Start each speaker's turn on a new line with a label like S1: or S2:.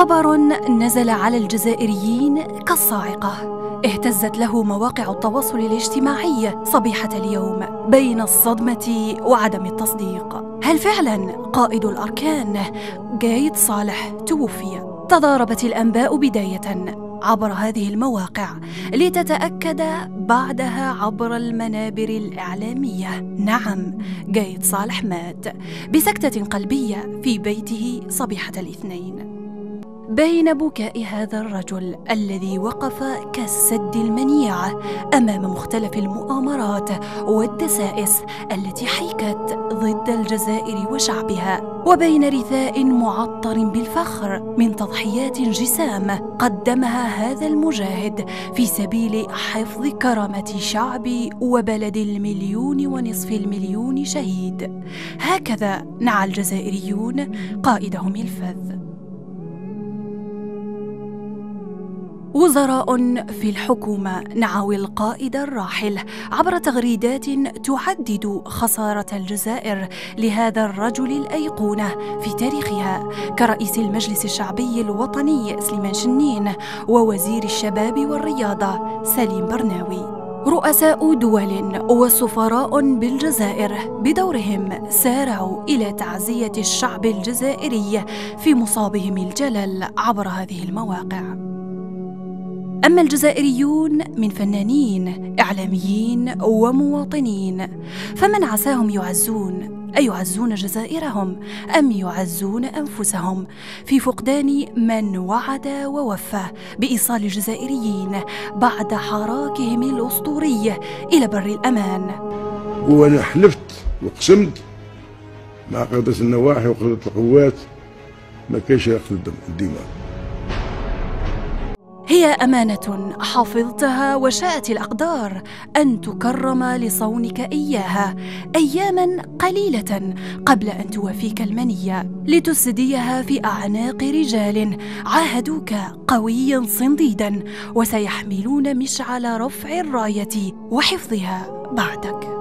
S1: خبر نزل على الجزائريين كالصاعقة. اهتزت له مواقع التواصل الاجتماعي صبيحة اليوم بين الصدمة وعدم التصديق. هل فعلا قائد الأركان جايد صالح توفي؟ تضاربت الأنباء بداية عبر هذه المواقع لتتأكد بعدها عبر المنابر الإعلامية. نعم جايد صالح مات بسكتة قلبية في بيته صبيحة الاثنين. بين بكاء هذا الرجل الذي وقف كالسد المنيع أمام مختلف المؤامرات والدسائس التي حيكت ضد الجزائر وشعبها وبين رثاء معطر بالفخر من تضحيات جسام قدمها هذا المجاهد في سبيل حفظ كرامة شعب وبلد المليون ونصف المليون شهيد. هكذا نعى الجزائريون قائدهم الفذ. وزراء في الحكومة نعوا القائد الراحل عبر تغريدات تعدد خسارة الجزائر لهذا الرجل الأيقونة في تاريخها كرئيس المجلس الشعبي الوطني سليمان شنين ووزير الشباب والرياضة سليم برناوي. رؤساء دول وسفراء بالجزائر بدورهم سارعوا إلى تعزية الشعب الجزائري في مصابهم الجلل عبر هذه المواقع. أما الجزائريون من فنانين إعلاميين ومواطنين فمن عساهم يعزون؟ أيعزون جزائرهم أم يعزون أنفسهم؟ في فقدان من وعد ووفى بإيصال الجزائريين بعد حراكهم الأسطوري إلى بر الأمان.
S2: وأنا حلفت وقسمت. مع قادة النواحي وقادة القوات ما كاينش ياخذ الدماء.
S1: هي أمانة حفظتها وشاءت الأقدار أن تكرم لصونك إياها اياما قليلة قبل أن توافيك المنية لتسديها في أعناق رجال عاهدوك قويا صنديدا وسيحملون مشعل رفع الراية وحفظها بعدك.